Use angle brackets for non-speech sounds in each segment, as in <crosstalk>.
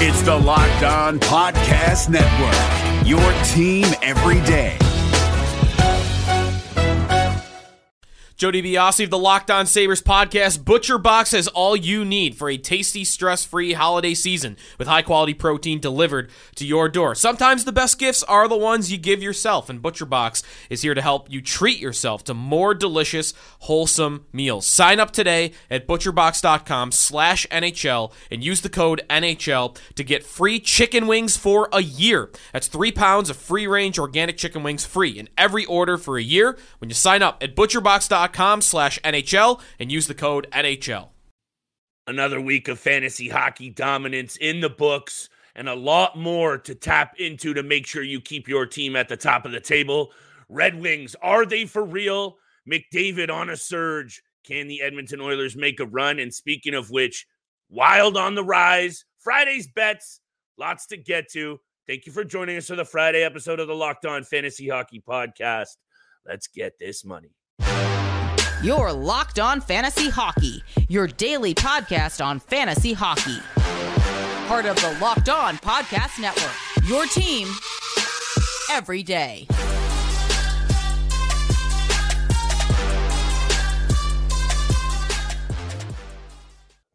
It's the Locked On Podcast Network, your team every day. Joe DiBiase of the Locked On Sabres podcast. Butcher Box has all you need for a tasty, stress free holiday season with high quality protein delivered to your door. Sometimes the best gifts are the ones you give yourself, and Butcher Box is here to help you treat yourself to more delicious, wholesome meals. Sign up today at butcherbox.com slash NHL and use the code NHL to get free chicken wings for a year. That's three pounds of free range organic chicken wings free in every order for a year when you sign up at butcherbox.com slash NHL and use the code NHL. Another week of fantasy hockey dominance in the books and a lot more to tap into to make sure you keep your team at the top of the table. Red Wings, are they for real? McDavid on a surge. Can the Edmonton Oilers make a run? And speaking of which, Wild on the rise. Friday's bets, lots to get to. Thank you for joining us for the Friday episode of the Locked On Fantasy Hockey Podcast. Let's get this money. Your Locked On Fantasy Hockey, your daily podcast on fantasy hockey. Part of the Locked On Podcast Network. Your team every day.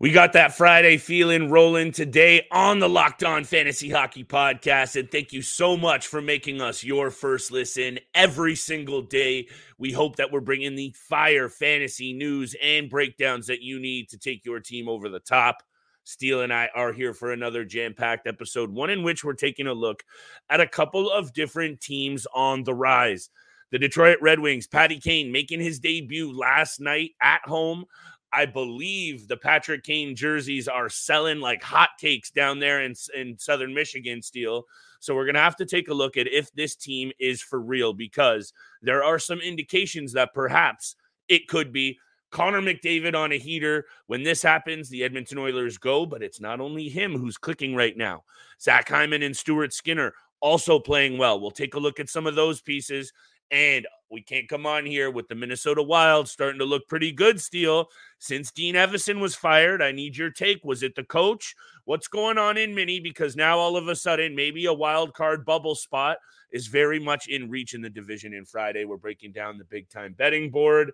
We got that Friday feeling rolling today on the Locked On Fantasy Hockey Podcast. And thank you so much for making us your first listen every single day. We hope that we're bringing the fire fantasy news and breakdowns that you need to take your team over the top. Steele and I are here for another jam packed episode, one in which we're taking a look at a couple of different teams on the rise. The Detroit Red Wings, Patty Kane making his debut last night at home I believe the Patrick Kane jerseys are selling like hotcakes down there in, in Southern Michigan, Steele. So we're going to have to take a look at if this team is for real because there are some indications that perhaps it could be. Connor McDavid on a heater. When this happens, the Edmonton Oilers go, but it's not only him who's clicking right now. Zach Hyman and Stuart Skinner also playing well. We'll take a look at some of those pieces. And we can't come on here with the Minnesota Wild starting to look pretty good, Steele. Since Dean Evason was fired, I need your take. Was it the coach? What's going on in Mini? Because now all of a sudden, maybe a wild card bubble spot is very much in reach in the division. In Friday, we're breaking down the big time betting board.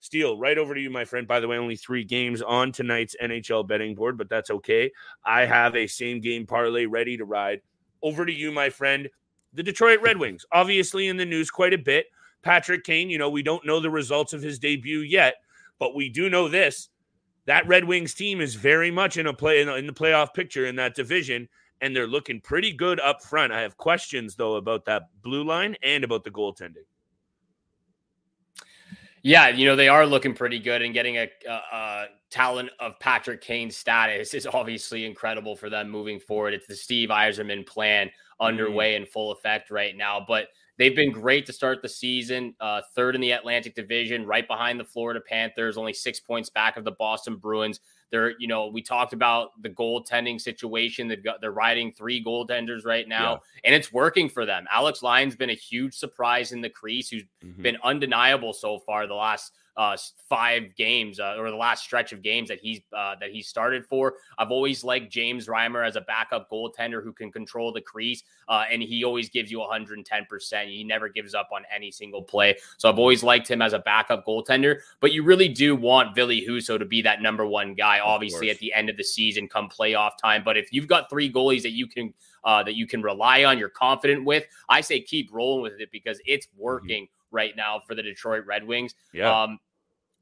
Steele, right over to you, my friend. By the way, only three games on tonight's NHL betting board, but that's okay. I have a same game parlay ready to ride. Over to you, my friend. The Detroit Red Wings, obviously in the news quite a bit. Patrick Kane, you know, we don't know the results of his debut yet, but we do know this. That Red Wings team is very much in a play in the playoff picture in that division, and they're looking pretty good up front. I have questions though about that blue line and about the goaltending. Yeah, you know they are looking pretty good, and getting a, a, a, talent of Patrick Kane's status is obviously incredible for them moving forward. It's the Steve Yzerman plan underway mm. in full effect right now, but they've been great to start the season. Uh, third in the Atlantic Division, right behind the Florida Panthers, only six points back of the Boston Bruins. They're, you know, we talked about the goaltending situation. They've got they're riding three goaltenders right now, yeah. and it's working for them. Alex Lyon's been a huge surprise in the crease, who's mm-hmm. been undeniable so far the last uh, five games uh, or the last stretch of games that he's uh, that he started for. I've always liked James Reimer as a backup goaltender who can control the crease, uh, and he always gives you 110. percent He never gives up on any single play. So I've always liked him as a backup goaltender. But you really do want Ville Husso to be that number one guy, obviously at the end of the season, come playoff time. But if you've got three goalies that you can uh, that you can rely on, you're confident with, I say keep rolling with it because it's mm-hmm. working. Mm-hmm right now for the Detroit Red Wings. Yeah. Um,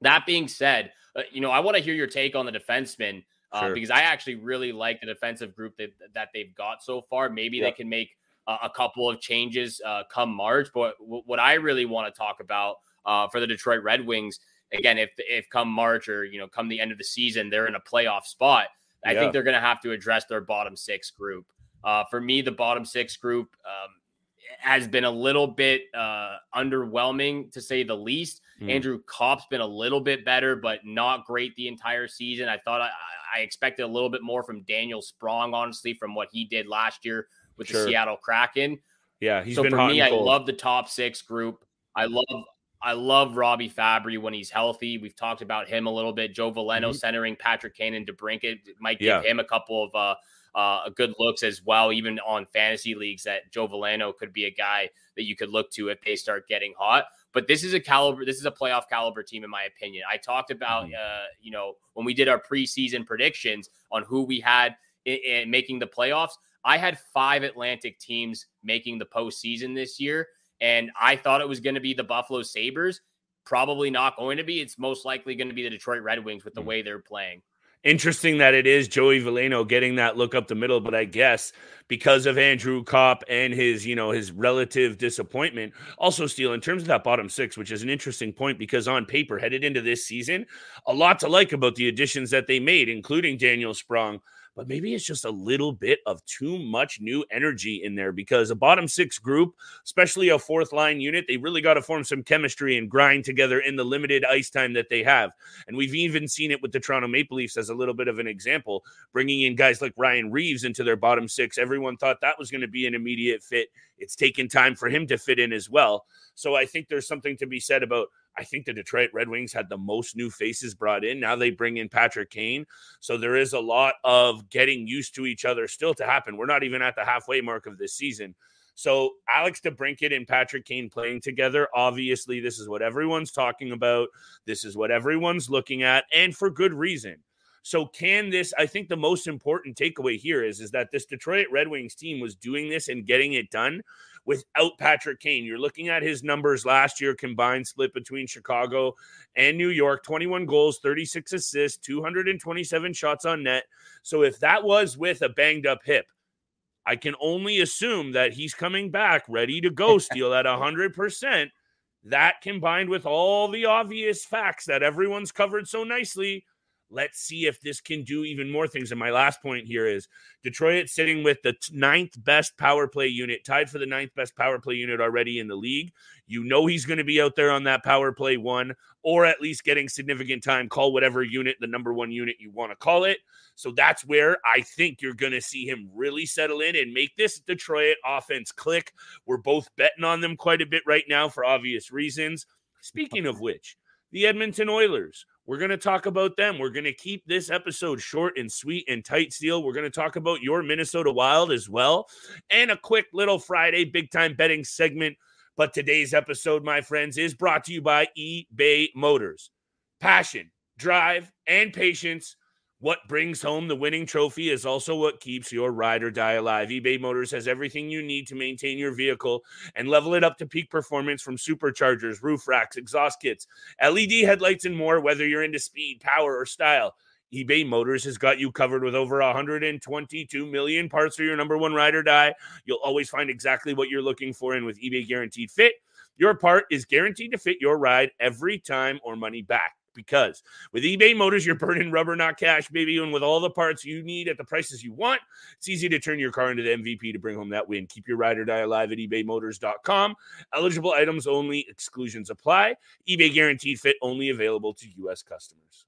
that being said, uh, you know, I want to hear your take on the defensemen uh, sure. because I actually really like the defensive group that, that they've got so far. Maybe they can make uh, a couple of changes uh, come March. But w- what I really want to talk about uh, for the Detroit Red Wings, again, if if come March or you know come the end of the season, they're in a playoff spot. I yeah. think they're going to have to address their bottom six group. Uh, for me, the bottom six group um, has been a little bit uh, underwhelming to say the least. Mm. Andrew Copp's been a little bit better, but not great the entire season. I thought I, I expected a little bit more from Daniel Sprong, honestly, from what he did last year with sure. the Seattle Kraken. Yeah, so for me, I love the top six group. I love I love Robbie Fabbri when he's healthy. We've talked about him a little bit. Joe Veleno mm-hmm. centering Patrick Kane and DeBrincat might give yeah. him a couple of uh, uh, good looks as well, even on fantasy leagues. That Joe Veleno could be a guy that you could look to if they start getting hot. But this is a caliber. This is a playoff caliber team, in my opinion. I talked about, mm-hmm. uh, you know, when we did our preseason predictions on who we had in, in making the playoffs. I had five Atlantic teams making the postseason this year, and I thought it was going to be the Buffalo Sabres. Probably not going to be. It's most likely going to be the Detroit Red Wings with the mm. way they're playing. Interesting that it is Joey Veleno getting that look up the middle, but I guess because of Andrew Copp and his, you know, his relative disappointment. Also, Steele, in terms of that bottom six, which is an interesting point because on paper, headed into this season, a lot to like about the additions that they made, including Daniel Sprong, but maybe it's just a little bit of too much new energy in there because a bottom six group, especially a fourth line unit, they really got to form some chemistry and grind together in the limited ice time that they have. And we've even seen it with the Toronto Maple Leafs as a little bit of an example, bringing in guys like Ryan Reaves into their bottom six. Everyone thought that was going to be an immediate fit. It's taken time for him to fit in as well. So I think there's something to be said about I think the Detroit Red Wings had the most new faces brought in. Now they bring in Patrick Kane. So there is a lot of getting used to each other still to happen. We're not even at the halfway mark of this season. So Alex DeBrincat and Patrick Kane playing together, obviously, this is what everyone's talking about. This is what everyone's looking at, and for good reason. So can this? I think the most important takeaway here is is that this Detroit Red Wings team was doing this and getting it done without Patrick Kane. You're looking at his numbers last year combined split between Chicago and New York 21 goals, 36 assists, 227 shots on net. So if that was with a banged up hip, I can only assume that he's coming back ready to go, <laughs> Steele at 100%. That combined with all the obvious facts that everyone's covered so nicely Let's see if this can do even more things. And my last point here is Detroit sitting with the ninth best power play unit, tied for the ninth best power play unit already in the league. You know he's going to be out there on that power play one, or at least getting significant time. Call whatever unit the number one unit you want to call it. So that's where I think you're going to see him really settle in and make this Detroit offense click. We're both betting on them quite a bit right now for obvious reasons. Speaking of which, the Edmonton Oilers we're going to talk about them. We're going to keep this episode short and sweet and tight, Steele. We're going to talk about your Minnesota Wild as well, and a quick little Friday big time betting segment. But today's episode, my friends, is brought to you by eBay Motors. Passion, drive, and patience what brings home the winning trophy is also what keeps your ride or die alive. eBay Motors has everything you need to maintain your vehicle and level it up to peak performance from superchargers, roof racks, exhaust kits, LED headlights, and more, whether you're into speed, power, or style. eBay Motors has got you covered with over 122 million parts for your number one ride or die. You'll always find exactly what you're looking for, and with eBay Guaranteed Fit, your part is guaranteed to fit your ride every time or money back because with eBay Motors, you're burning rubber, not cash, baby. And with all the parts you need at the prices you want, it's easy to turn your car into the MVP to bring home that win. Keep your ride or die alive at ebaymotors.com. Eligible items only, exclusions apply. eBay guaranteed fit only available to U.S. customers.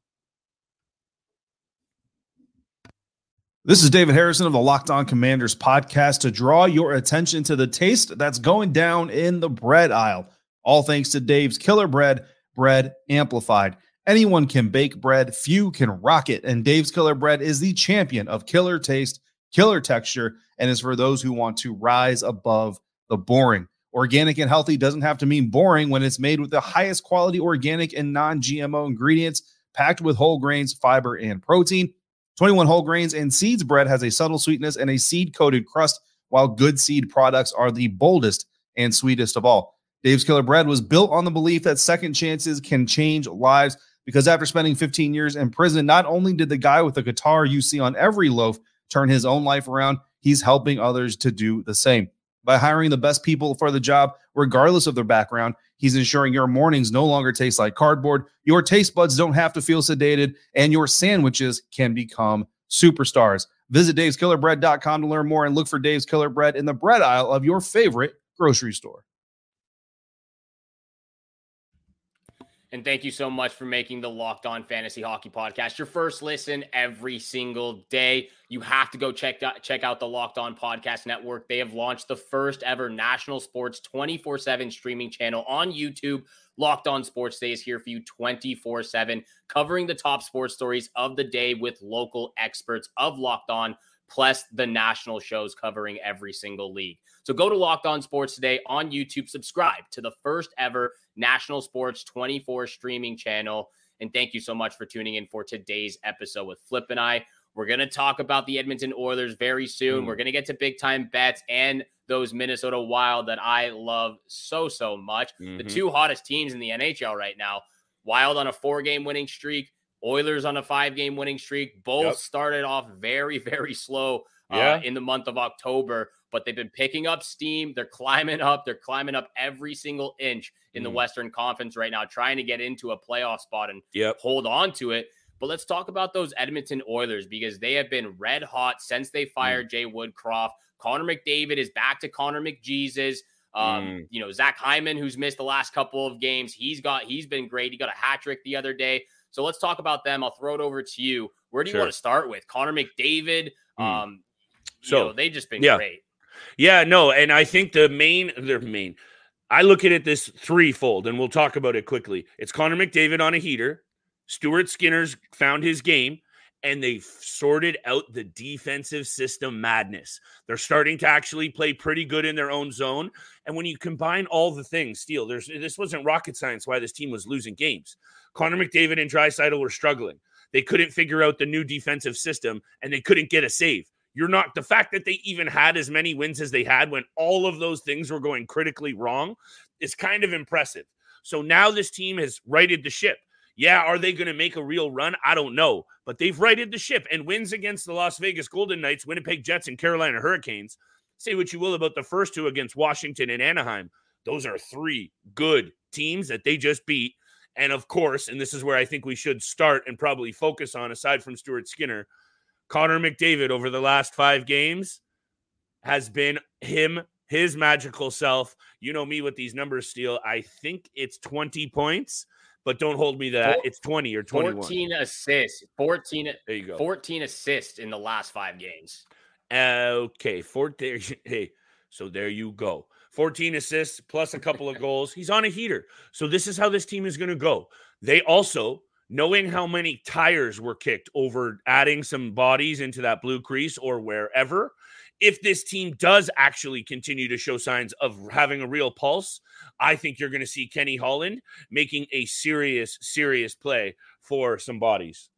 This is David Harrison of the Locked On Commanders podcast to draw your attention to the taste that's going down in the bread aisle. All thanks to Dave's Killer Bread, bread amplified. Anyone can bake bread, few can rock it. And Dave's Killer Bread is the champion of killer taste, killer texture, and is for those who want to rise above the boring. Organic and healthy doesn't have to mean boring when it's made with the highest quality organic and non GMO ingredients, packed with whole grains, fiber, and protein. 21 whole grains and seeds bread has a subtle sweetness and a seed coated crust, while good seed products are the boldest and sweetest of all. Dave's Killer Bread was built on the belief that second chances can change lives because after spending 15 years in prison, not only did the guy with the guitar you see on every loaf turn his own life around, he's helping others to do the same. By hiring the best people for the job, regardless of their background, he's ensuring your mornings no longer taste like cardboard, your taste buds don't have to feel sedated, and your sandwiches can become superstars. Visit Dave's daveskillerbread.com to learn more and look for Dave's Killer Bread in the bread aisle of your favorite grocery store. And thank you so much for making the Locked On Fantasy Hockey Podcast your first listen every single day. You have to go check out, check out the Locked On Podcast Network. They have launched the first ever national sports 24 7 streaming channel on YouTube. Locked On Sports Day is here for you 24 7, covering the top sports stories of the day with local experts of Locked On, plus the national shows covering every single league. So go to Locked On Sports today on YouTube. Subscribe to the first ever National Sports 24 streaming channel. And thank you so much for tuning in for today's episode with Flip and I. We're going to talk about the Edmonton Oilers very soon. Mm. We're going to get to big time bets and those Minnesota Wild that I love so, so much. Mm-hmm. The two hottest teams in the NHL right now Wild on a four game winning streak, Oilers on a five game winning streak. Both yep. started off very, very slow uh, yeah. uh, in the month of October but they've been picking up steam. They're climbing up. They're climbing up every single inch in mm. the Western Conference right now, trying to get into a playoff spot and yep. hold on to it. But let's talk about those Edmonton Oilers because they have been red hot since they mm. fired mm. Jay Woodcroft. Connor McDavid is back to Connor McJesus. Um, mm. you know, Zach Hyman, who's missed the last couple of games, he's got he's been great. He got a hat trick the other day. So let's talk about them. I'll throw it over to you. Where do you sure. want to start with? Connor McDavid. Mm. Um, so know, they've just been yeah. great. Yeah, no, and I think the main, the main, I look at it this threefold, and we'll talk about it quickly. It's Connor McDavid on a heater. Stuart Skinner's found his game, and they've sorted out the defensive system madness. They're starting to actually play pretty good in their own zone. And when you combine all the things, Steele, there's this wasn't rocket science why this team was losing games. Connor McDavid and Draisaitl were struggling. They couldn't figure out the new defensive system, and they couldn't get a save. You're not the fact that they even had as many wins as they had when all of those things were going critically wrong is kind of impressive. So now this team has righted the ship. Yeah, are they going to make a real run? I don't know, but they've righted the ship and wins against the Las Vegas Golden Knights, Winnipeg Jets, and Carolina Hurricanes. Say what you will about the first two against Washington and Anaheim. Those are three good teams that they just beat. And of course, and this is where I think we should start and probably focus on, aside from Stuart Skinner, Connor McDavid over the last five games has been him, his magical self. You know me with these numbers, Steele. I think it's 20 points, but don't hold me to that. It's 20 or 21. 14 assists. 14. There you go. 14 assists in the last five games. Okay. 14. <laughs> Hey, so there you go. 14 assists plus a couple of <laughs> goals. He's on a heater. So this is how this team is going to go. They also knowing how many tires were kicked over adding some bodies into that blue crease or wherever, if this team does actually continue to show signs of having a real pulse, I think you're going to see Kenny Holland making a serious, serious play for some bodies.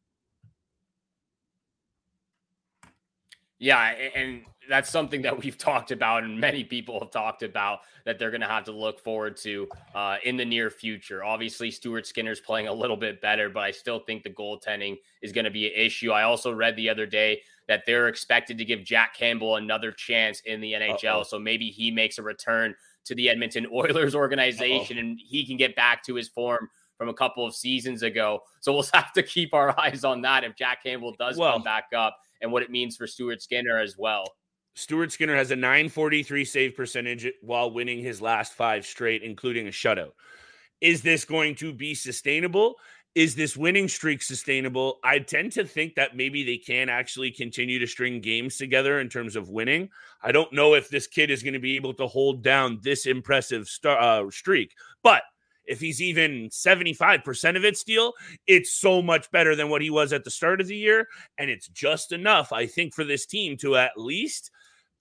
Yeah, and that's something that we've <laughs> talked about, and many people have talked about that they're going to have to look forward to uh, in the near future. Obviously, Stuart Skinner's playing a little bit better, but I still think the goaltending is going to be an issue. I also read the other day that they're expected to give Jack Campbell another chance in the NHL, Uh-oh. so maybe he makes a return to the Edmonton <laughs> Oilers organization Uh-oh. and he can get back to his form from a couple of seasons ago. So we'll <laughs> have to keep our eyes on that if Jack Campbell does well, come back up and what it means for Stuart Skinner as well. Stuart Skinner has a 943 save percentage while winning his last five straight, including a shutout. Is this going to be sustainable? Is this winning streak sustainable? I tend to think that maybe they can actually continue to string games together in terms of winning. I don't know if this kid is going to be able to hold down this impressive star, uh, streak, but if he's even 75% of it Steele, it's so much better than what he was at the start of the year. And it's just enough, I think, for this team to at least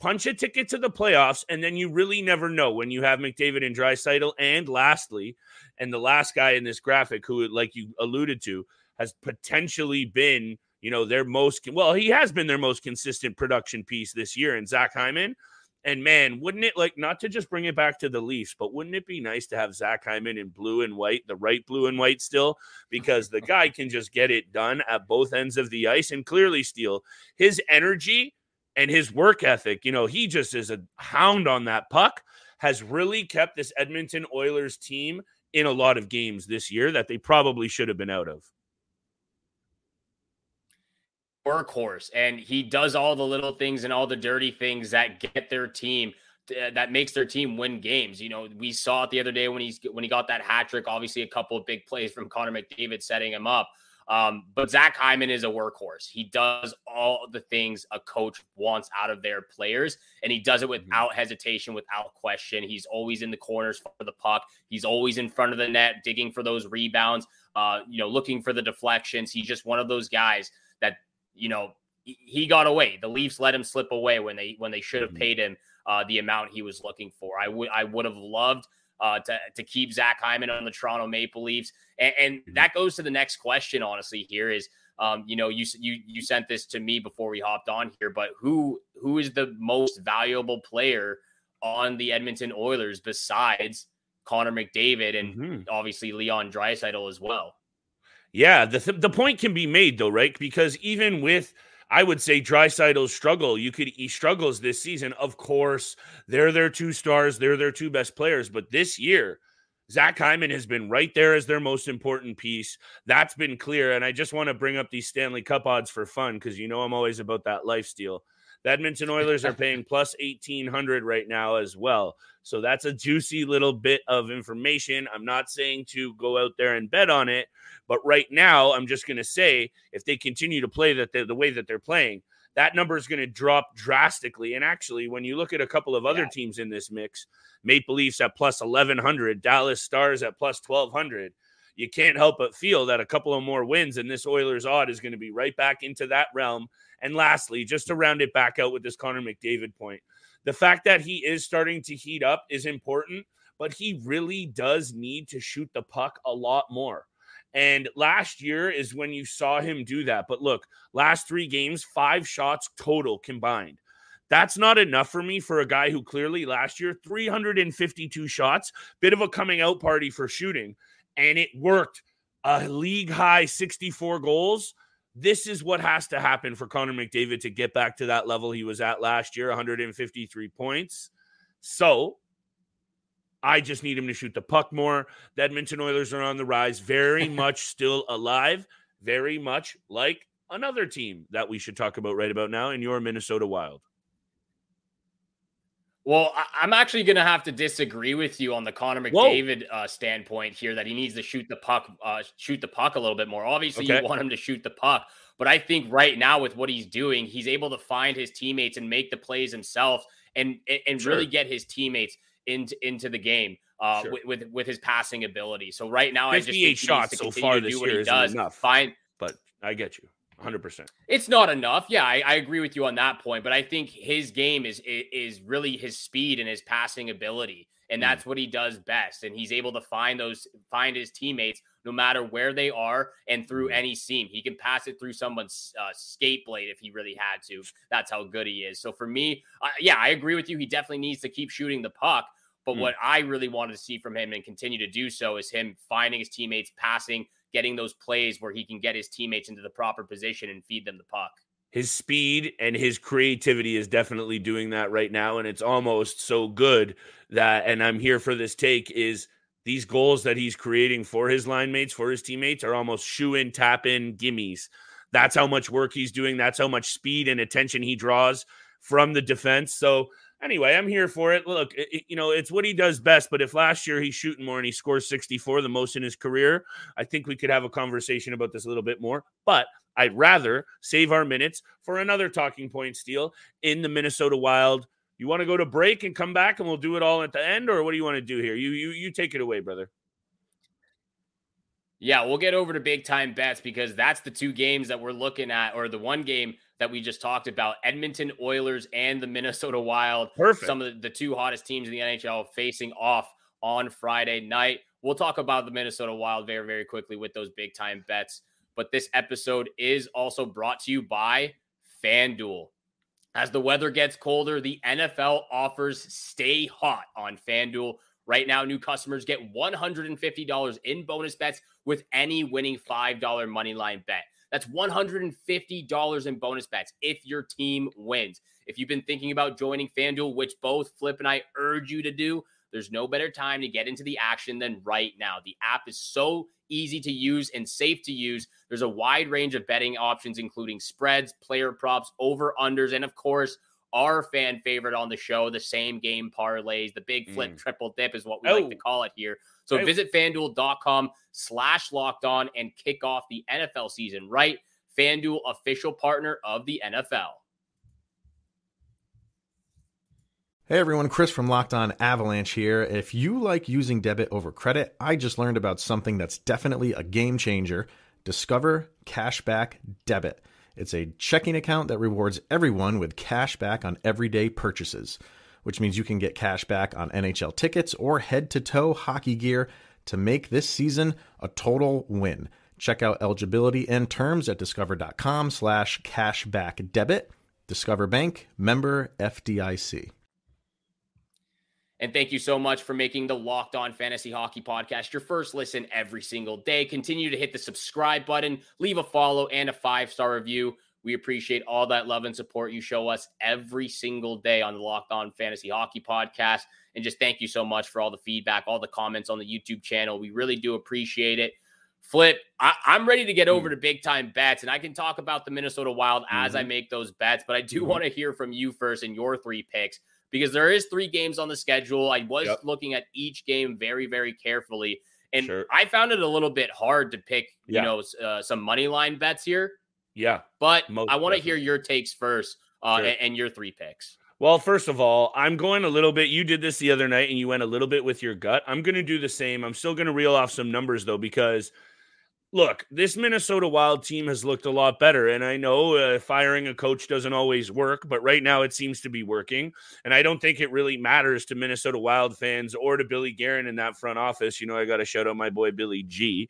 punch a ticket to the playoffs. And then you really never know when you have McDavid and Draisaitl. And lastly, and the last guy in this graphic who, like you alluded to, has potentially been, you know, their most, well, he has been their most consistent production piece this year. And Zach Hyman and man, wouldn't it like not to just bring it back to the Leafs, but wouldn't it be nice to have Zach Hyman in blue and white, the right blue and white still? Because the guy can just get it done at both ends of the ice and clearly steal his energy and his work ethic. You know, he just is a hound on that puck, has really kept this Edmonton Oilers team in a lot of games this year that they probably should have been out of workhorse and he does all the little things and all the dirty things that get their team uh, that makes their team win games. You know, we saw it the other day when he's when he got that hat trick. Obviously, a couple of big plays from Connor McDavid setting him up. Um, but Zach Hyman is a workhorse. He does all the things a coach wants out of their players, and he does it mm-hmm. without hesitation, without question. He's always in the corners for the puck. He's always in front of the net, digging for those rebounds. Uh, you know, looking for the deflections. He's just one of those guys that you know he got away. The Leafs let him slip away when they when they should have mm-hmm. paid him uh, the amount he was looking for. I would I would have loved uh, to, to keep Zach Hyman on the Toronto Maple Leafs. And, and mm-hmm. that goes to the next question, honestly, here is, um, you know, you, you, you sent this to me before we hopped on here, but who, who is the most valuable player on the Edmonton Oilers besides Connor McDavid and mm-hmm. obviously Leon Draisaitl as well? Yeah, the, th- the point can be made though, right? Because even with – I would say Draisaitl's struggle. You could he struggles this season. Of course, they're their two stars, they're their two best players. But this year, Zach Hyman has been right there as their most important piece. That's been clear. And I just want to bring up these Stanley Cup odds for fun because you know I'm always about that life Steele. The Edmonton Oilers are paying plus 1800 right now as well. So that's a juicy little bit of information. I'm not saying to go out there and bet on it, but right now I'm just going to say if they continue to play that the way that they're playing, that number is going to drop drastically. And actually, when you look at a couple of other yeah. teams in this mix, Maple Leafs at plus 1100, Dallas Stars at plus 1200, you can't help but feel that a couple of more wins and this Oilers odd is going to be right back into that realm. And lastly, just to round it back out with this Connor McDavid point, the fact that he is starting to heat up is important, but he really does need to shoot the puck a lot more. And last year is when you saw him do that. But look, last three games, five shots total combined. That's not enough for me for a guy who clearly last year 352 shots, bit of a coming out party for shooting, and it worked. A league high 64 goals. This is what has to happen for Connor McDavid to get back to that level he was at last year 153 points. So I just need him to shoot the puck more. The Edmonton Oilers are on the rise, very <laughs> much still alive, very much like another team that we should talk about right about now in your Minnesota Wild. Well, I'm actually going to have to disagree with you on the Connor McDavid uh, standpoint here that he needs to shoot the puck, uh, shoot the puck a little bit more. Obviously, okay. you want him to shoot the puck, but I think right now with what he's doing, he's able to find his teammates and make the plays himself, and and sure. really get his teammates into into the game uh, sure. with, with, with his passing ability. So right now, I just think he shots so far this year is enough. Find, but I get you. 100%. It's not enough. Yeah, I, I, agree with you on that point, but I think his game is is really his speed and his passing ability, and hmm. that's what he does best. And he's able to find those find his teammates no matter where they are and through mm. any seam. He can pass it through someone's uh, skate blade if he really had to. That's how good he is. So for me, uh, yeah, I agree with you. He definitely needs to keep shooting the puck. But mm. what I really wanted to see from him and continue to do so is him finding his teammates, passing, getting those plays where he can get his teammates into the proper position and feed them the puck. His speed and his creativity is definitely doing that right now. And it's almost so good that, and I'm here for this take, is these goals that he's creating for his line mates, for his teammates, are almost shoe in, tap in, gimmies. That's how much work he's doing. That's how much speed and attention he draws from the defense. So anyway, I'm here for it. Look, it, you know, it's what he does best. But if last year he's shooting more and he scores 64, the most in his career, I think we could have a conversation about this a little bit more. But I'd rather save our minutes for another talking point Steele in the Minnesota Wild. You want to go to break and come back and we'll do it all at the end, or what do you want to do here? You you you take it away, brother. Yeah, we'll get over to big time bets because that's the two games that we're looking at, or the one game that we just talked about Edmonton Oilers and the Minnesota Wild. Perfect. Some of the two hottest teams in the NHL facing off on Friday night. We'll talk about the Minnesota Wild very, very quickly with those big time bets. But this episode is also brought to you by FanDuel. As the weather gets colder, the NFL offers stay hot on FanDuel. Right now, new customers get $150 in bonus bets with any winning $5 money line bet. That's $150 in bonus bets if your team wins. If you've been thinking about joining FanDuel, which both Flip and I urge you to do, there's no better time to get into the action than right now. The app is so easy to use and safe to use. There's a wide range of betting options, including spreads, player props, over unders, and of course, our fan favorite on the show, the same game parlays, the big flip Mm. triple dip is what we Oh. like to call it here. So Hey. visit fanduel.com slash locked on and kick off the NFL season, right? FanDuel, official partner of the NFL. Hey everyone, Chris from Locked On Avalanche here. If you like using debit over credit, I just learned about something that's definitely a game changer Discover Cashback Debit. It's a checking account that rewards everyone with cash back on everyday purchases, which means you can get cash back on NHL tickets or head to toe hockey gear to make this season a total win. Check out eligibility and terms at discover.com slash cashback debit. Discover Bank, member FDIC. And thank you so much for making the Locked On Fantasy Hockey Podcast your first listen every single day. Continue to hit the subscribe button, leave a follow, and a five star review. We appreciate all that love and support you show us every single day on the Locked On Fantasy Hockey Podcast. And just thank you so much for all the feedback, all the comments on the YouTube channel. We really do appreciate it. Flip, I, am ready to get over to big time bets, and I can talk about the Minnesota Wild as I mm-hmm. make those bets, but I do mm-hmm. want to hear from you first and your three picks because there is three games on the schedule. I was Yep. looking at each game very, very carefully, and Sure. I found it a little bit hard to pick, you know, uh, some money line bets here. Yeah. But I want to hear your takes first uh, Sure. and, and your three picks. Well, first of all, I'm going a little bit. You did this the other night and you went a little bit with your gut. I'm going to do the same. I'm still going to reel off some numbers though, because look, this Minnesota Wild team has looked a lot better. And I know uh, firing a coach doesn't always work, but right now it seems to be working. And I don't think it really matters to Minnesota Wild fans or to Billy Guerin in that front office. You know, I got to shout out my boy Billy G.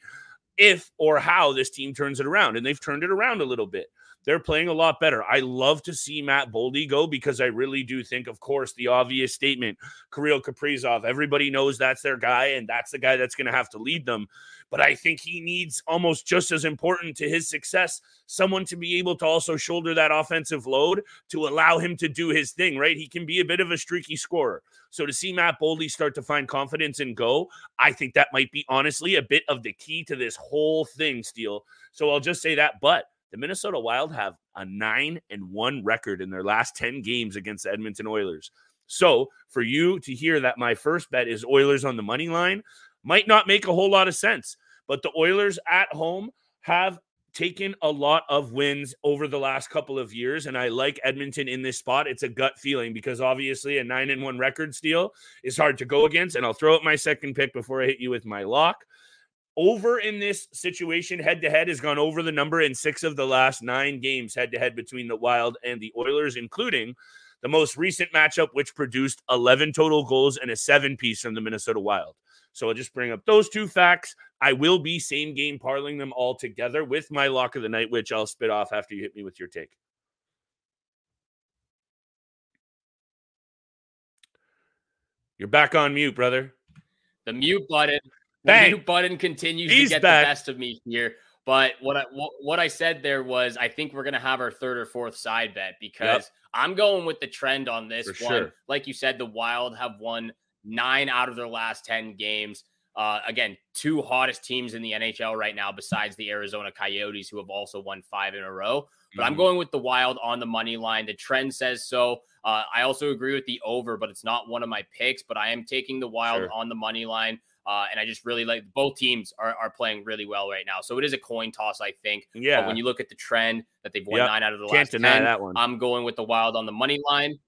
If or how this team turns it around. And they've turned it around a little bit they're playing a lot better. I love to see Matt Boldy go because I really do think, of course, the obvious statement, Kirill Kaprizov, everybody knows that's their guy and that's the guy that's going to have to lead them. But I think he needs almost just as important to his success, someone to be able to also shoulder that offensive load to allow him to do his thing, right? He can be a bit of a streaky scorer. So to see Matt Boldy start to find confidence and go, I think that might be honestly a bit of the key to this whole thing, Steele. So I'll just say that. But the Minnesota Wild have a nine and one record in their last 10 games against the Edmonton Oilers. So for you to hear that my first bet is Oilers on the money line might not make a whole lot of sense. But the Oilers at home have taken a lot of wins over the last couple of years. And I like Edmonton in this spot. It's a gut feeling because obviously a nine and one record Steele is hard to go against. And I'll throw out my second pick before I hit you with my lock over in this situation head to head has gone over the number in six of the last nine games head to head between the Wild and the Oilers, including the most recent matchup, which produced 11 total goals and a seven piece from the Minnesota Wild. So I'll just bring up those two facts. I will be same game parling them all together with my lock of the night, which I'll spit off after you hit me with your take. You're back on mute, brother. The mute button, the Bang. mute button continues He's to get back. the best of me here. But what I what, what I said there was I think we're gonna have our third or fourth side bet because I'm going with the trend on this For one. sure. Like you said, the Wild have won nine out of their last ten games. Uh, again, two hottest teams in the NHL right now, besides the Arizona Coyotes, who have also won five in a row. But I'm Mhm. going with the Wild on the money line. The trend says so. Uh, I also agree with the over, but it's not one of my picks. But I am taking the Wild Sure. on the money line. Uh, and I just really like both teams are, are playing really well right now. So it is a coin toss, I think. Yeah. But when you look at the trend that they've won Yep. nine out of the Can't last deny 10, that one. I'm going with the Wild on the money line.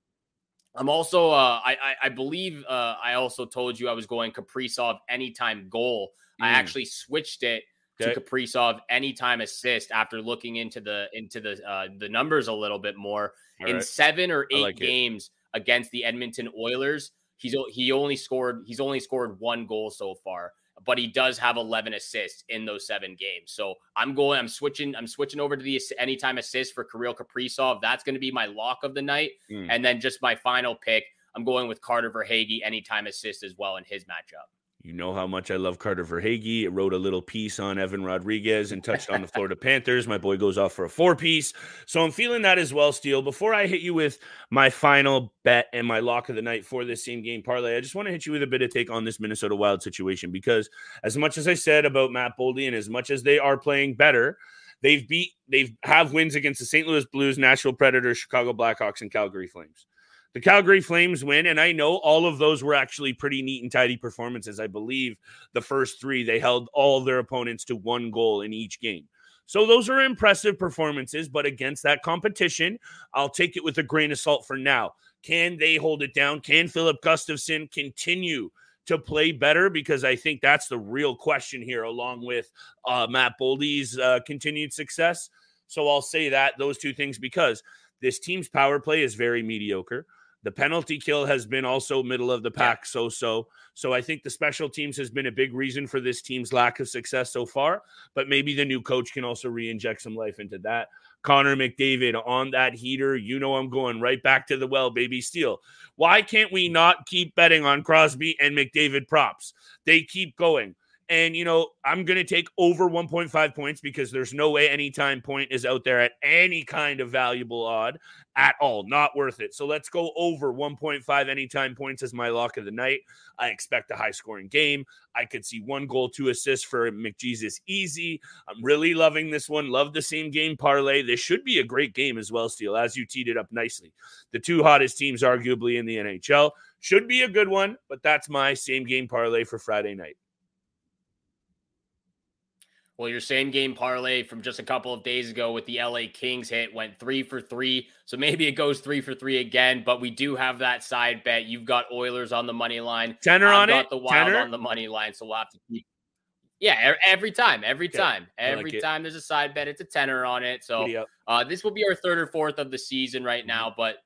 I'm also, uh, I, I, I believe uh, I also told you I was going Kaprizov anytime goal. I Mm. actually switched it Okay. to Kaprizov anytime assist after looking into the into the uh, the numbers a little bit more. All In right. seven or eight like it. games against the Edmonton Oilers, he's he only scored he's only scored one goal so far, but he does have 11 assists in those seven games. So I'm going, I'm switching, I'm switching over to the anytime assist for Kirill Kaprizov. That's going to be my lock of the night, Mm. and then just my final pick. I'm going with Carter Verhaeghe anytime assist as well in his matchup. You know how much I love Carter Verhaeghe. It wrote a little piece on Evan Rodrigues and touched on the <laughs> Florida Panthers. My boy goes off for a four piece. So I'm feeling that as well, Steele. Before I hit you with my final bet and my lock of the night for this same game parlay, I just want to hit you with a bit of take on this Minnesota Wild situation because as much as I said about Matt Boldy and as much as they are playing better, They've beat they've have wins against the St. Louis Blues, Nashville Predators, Chicago Blackhawks, and Calgary Flames. The Calgary Flames win, and I know all of those were actually pretty neat and tidy performances. I believe the first three they held all their opponents to one goal in each game. So those are impressive performances, but against that competition, I'll take it with a grain of salt for now. Can they hold it down? Can Filip Gustavsson continue to play better? Because I think that's the real question here, along with uh, Matt Boldy's uh, continued success. So I'll say that those two things because this team's power play is very mediocre. The penalty kill has been also middle of the pack, so so. So I think the special teams has been a big reason for this team's lack of success so far. But maybe the new coach can also re-inject some life into that. Connor McDavid on that heater. You know I'm going right back to the well, baby. Steele. Why can't we not keep betting on Crosby and McDavid props? They keep going. And, you know, I'm going to take over 1.5 points because there's no way anytime point is out there at any kind of valuable odd at all. Not worth it. So let's go over 1.5 anytime points as my lock of the night. I expect a high scoring game. I could see one goal, two assists for McJesus easy. I'm really loving this one. Love the same game parlay. This should be a great game as well, Steele, as you teed it up nicely. The two hottest teams, arguably, in the NHL. Should be a good one, but that's my same game parlay for Friday night. Well, your same game parlay from just a couple of days ago with the LA Kings hit went three for three. So maybe it goes three for three again, but we do have that side bet. You've got Oilers on the money line. Tenor I've on got it. the Wild Tenor? on the money line. So we'll have to keep. Yeah, every time, every Okay, time, I like every it. time there's a side bet, it's a tenor on it. So uh, this will be our third or fourth of the season right now, but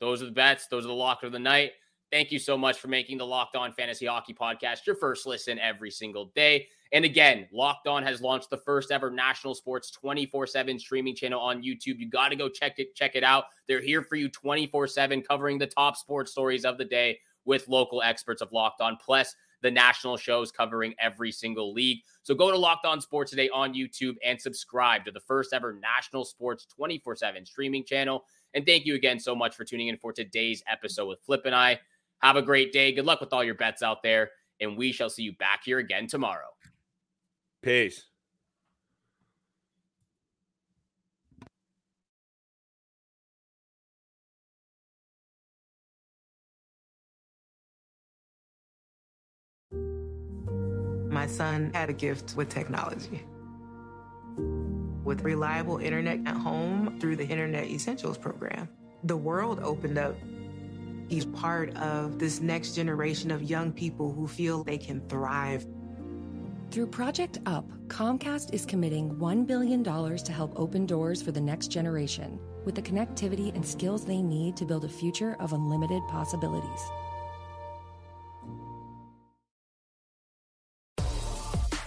those are the bets. Those are the lock of the night. Thank you so much for making the Locked On Fantasy Hockey Podcast your first listen every single day. And again, Locked On has launched the first ever national sports 24/7 streaming channel on YouTube. You got to go check it check it out. They're here for you 24/7 covering the top sports stories of the day with local experts of Locked On plus the national shows covering every single league. So go to Locked On Sports today on YouTube and subscribe to the first ever national sports 24/7 streaming channel. And thank you again so much for tuning in for today's episode with Flip and I. Have a great day. Good luck with all your bets out there. And we shall see you back here again tomorrow. Peace. My son had a gift with technology. With reliable internet at home through the Internet Essentials program, the world opened up. He's part of this next generation of young people who feel they can thrive. Through Project UP, Comcast is committing $1 billion to help open doors for the next generation with the connectivity and skills they need to build a future of unlimited possibilities.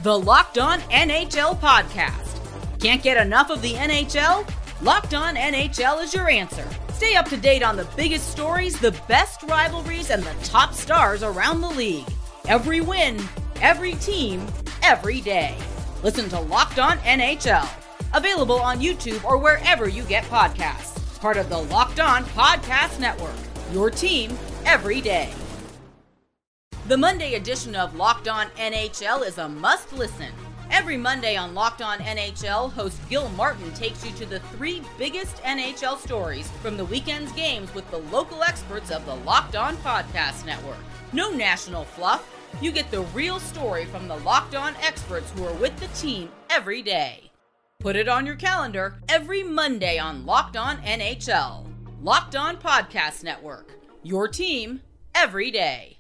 The Locked On NHL podcast. Can't get enough of the NHL? Locked On NHL is your answer. Stay up to date on the biggest stories, the best rivalries, and the top stars around the league. Every win, every team, every day. Listen to Locked On NHL. Available on YouTube or wherever you get podcasts. Part of the Locked On Podcast Network. Your team every day. The Monday edition of Locked On NHL is a must listen. Every Monday on Locked On NHL, host Gil Martin takes you to the three biggest NHL stories from the weekend's games with the local experts of the Locked On Podcast Network. No national fluff. You get the real story from the Locked On experts who are with the team every day. Put it on your calendar every Monday on Locked On NHL. Locked On Podcast Network. Your team every day.